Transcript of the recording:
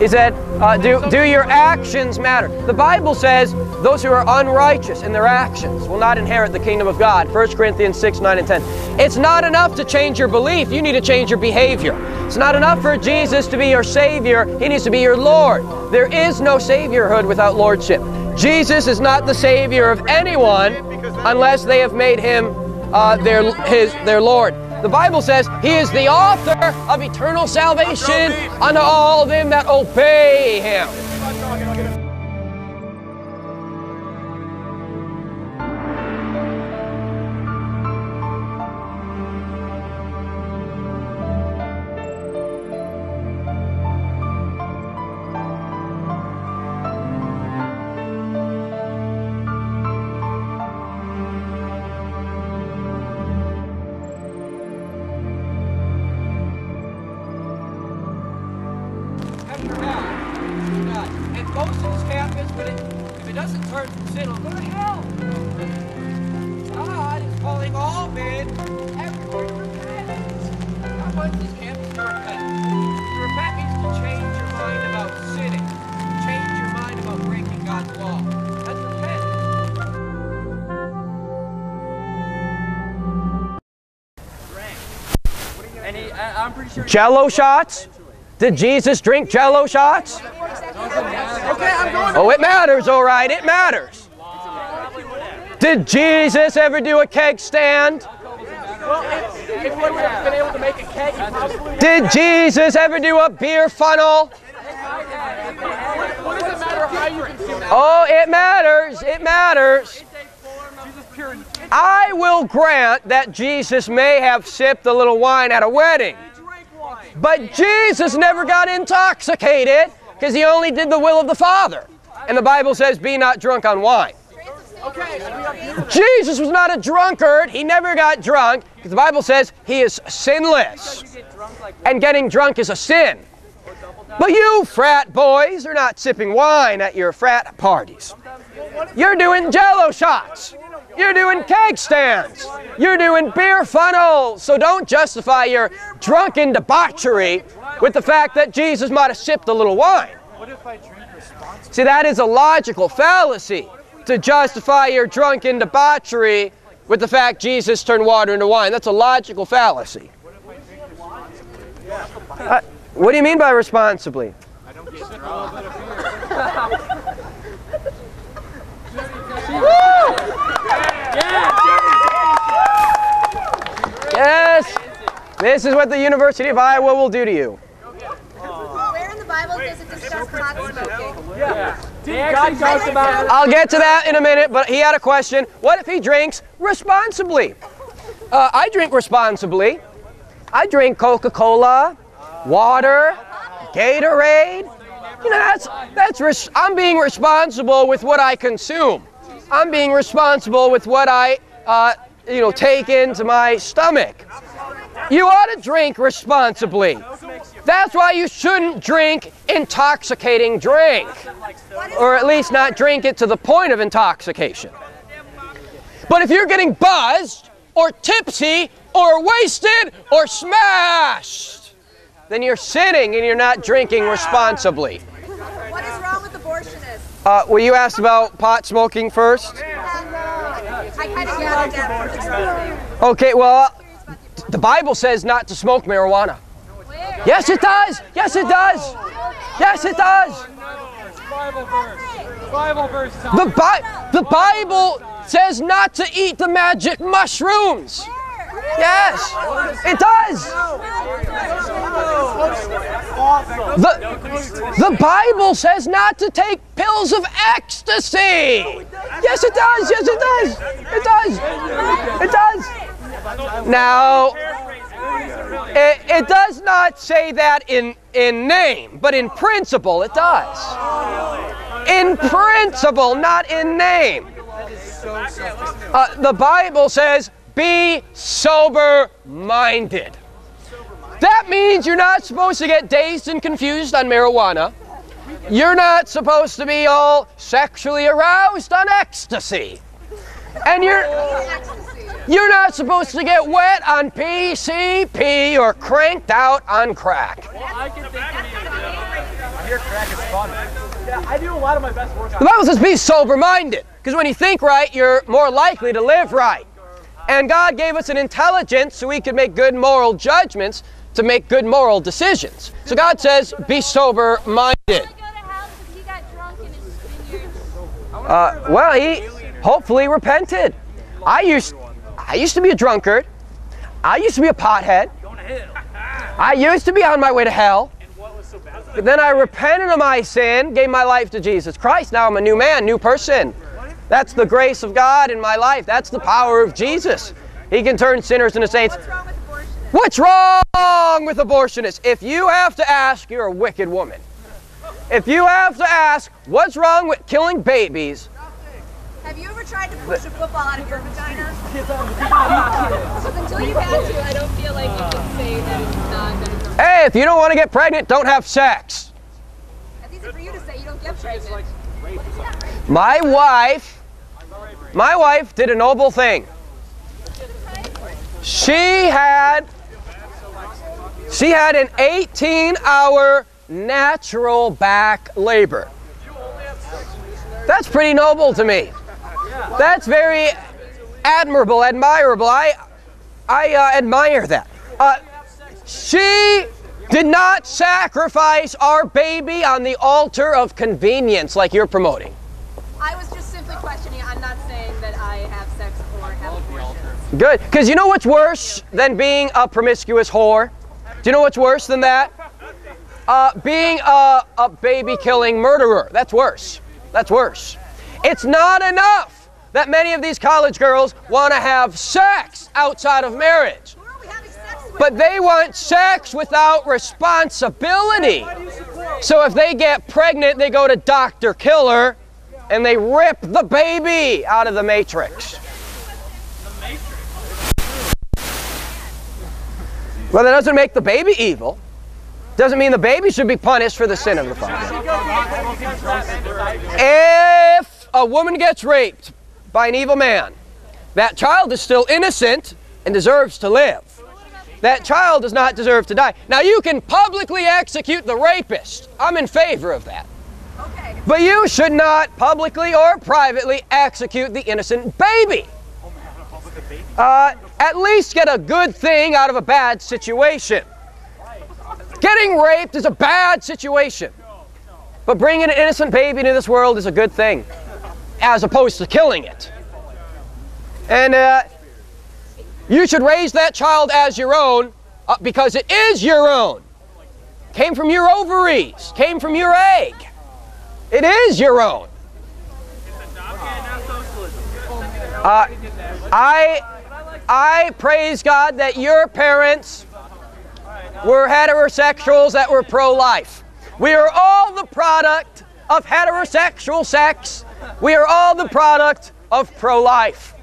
He that uh, do, do your actions matter? The Bible says those who are unrighteous in their actions will not inherit the kingdom of God. 1 Corinthians 6, 9, and 10. It's not enough to change your belief. You need to change your behavior. It's not enough for Jesus to be your Savior. He needs to be your Lord. There is no Saviorhood without Lordship. Jesus is not the Savior of anyone unless they have made Him uh, their, his, their Lord. The Bible says He is the author of eternal salvation unto all them that obey Him. It, doesn't turn from sin, it'll go to hell. God is calling all men everywhere to repentance. How much this campus to repent? To repent means to change your mind about sinning, change your mind about breaking God's law. That's repent. And he, I, I'm pretty sure. Jello shots? Did Jesus drink jello shots? Oh, it matters, all right, it matters. Did Jesus ever do a keg stand? Did Jesus ever do a beer funnel? Oh, it matters, it matters. I will grant that Jesus may have sipped a little wine at a wedding, but Jesus never got intoxicated because he only did the will of the Father. And the Bible says, Be not drunk on wine. Jesus was not a drunkard. He never got drunk because the Bible says he is sinless. And getting drunk is a sin. But you frat boys are not sipping wine at your frat parties. You're doing jello shots. You're doing keg stands. You're doing beer funnels. So don't justify your drunken debauchery with the fact that Jesus might have sipped a little wine. See, that is a logical fallacy to justify your drunken debauchery with the fact Jesus turned water into wine. That's a logical fallacy. Uh, what do you mean by responsibly? Yes! This is what the University of Iowa will do to you. Where in the Bible does it discuss pot smoking? God talks about. I'll get to that in a minute, but he had a question. What if he drinks responsibly? Uh, I drink responsibly. I drink Coca Cola, water, Gatorade. You know, that's, that's res- I'm being responsible with what I consume. I'm being responsible with what I, uh, you know, take into my stomach. You ought to drink responsibly. That's why you shouldn't drink intoxicating drink, or at least not drink it to the point of intoxication. But if you're getting buzzed, or tipsy, or wasted, or smashed, then you're sinning and you're not drinking responsibly. What is wrong with abortionists? Uh, well, you asked about pot smoking first. I kind of gathered that. Okay, well, the Bible says not to smoke marijuana. Where? Yes, it does. Yes, it does. Yes, it does. Bible verse. The, the Bible says not to eat the magic mushrooms. Yes, it does. The, the Bible says not to take pills of ecstasy. Yes, it does. Yes, it does. It does. It does. Now, it, it does not say that in, in name, but in principle it does. In principle, not in name. Uh, the Bible says, be sober minded. That means you're not supposed to get dazed and confused on marijuana. You're not supposed to be all sexually aroused on ecstasy. And you're you're not supposed to get wet on PCP or cranked out on crack. I can think of beer crack is fun. Yeah, I do a lot of my best work The Bible says be sober minded. Because when you think right, you're more likely to live right. And God gave us an intelligence so we could make good moral judgments to make good moral decisions. So God says be sober minded. go to hell because he got drunk in his vineyard. Uh, well, he hopefully repented. I used, I used to be a drunkard. I used to be a pothead. I used to be on my way to hell. But then I repented of my sin, gave my life to Jesus Christ. Now I'm a new man, new person. That's the grace of God in my life. That's the power of Jesus. He can turn sinners into saints. What's wrong with abortion? What's wrong with abortionists? If you have to ask, you're a wicked woman. If you have to ask, what's wrong with killing babies? Have you tried to push a football out of your vagina? Because until you had to, I don't feel like you can say that it's not that it's Hey, if you don't want to get pregnant, don't have sex. That's easy for you to say. You don't get pregnant. My wife, my wife did a noble thing. She had, she had an 18-hour natural back labor. That's pretty noble to me. That's very admirable, admirable. I, I uh, admire that. Uh, she did not sacrifice our baby on the altar of convenience like you're promoting. I was just simply questioning. I'm not saying that I have sex or have abortions. Good. Because you know what's worse than being a promiscuous whore? Do you know what's worse than that? Uh, being a, a baby killing murderer. That's worse. That's worse. It's not enough that many of these college girls want to have sex outside of marriage, Who are we having sex with? but they want sex without responsibility. So if they get pregnant, they go to Dr. Killer and they rip the baby out of the matrix. Well, that doesn't make the baby evil. Doesn't mean the baby should be punished for the sin of the father. If a woman gets raped by an evil man, that child is still innocent and deserves to live. That child does not deserve to die. Now, you can publicly execute the rapist. I'm in favor of that. Okay. But you should not publicly or privately execute the innocent baby. Uh, at least get a good thing out of a bad situation. Getting raped is a bad situation. But bringing an innocent baby into this world is a good thing, as opposed to killing it. And uh, you should raise that child as your own uh, because it is your own. Came from your ovaries, came from your egg. It is your own. Uh, I, I praise God that your parents were heterosexuals that were pro life. We are all the product of heterosexual sex. We are all the product of pro life.